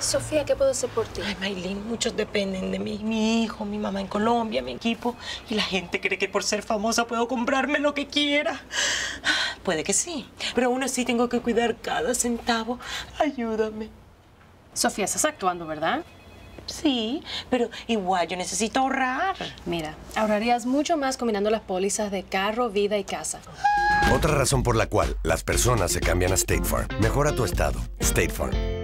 Sofía, ¿qué puedo hacer por ti? Ay, Maylin, muchos dependen de mí. Mi hijo, mi mamá en Colombia, mi equipo. Y la gente cree que por ser famosa puedo comprarme lo que quiera. Puede que sí, pero aún así tengo que cuidar cada centavo. Ayúdame. Sofía, estás actuando, ¿verdad? Sí, pero igual yo necesito ahorrar. Mira, ahorrarías mucho más combinando las pólizas de carro, vida y casa. Otra razón por la cual las personas se cambian a State Farm. Mejora tu estado. State Farm.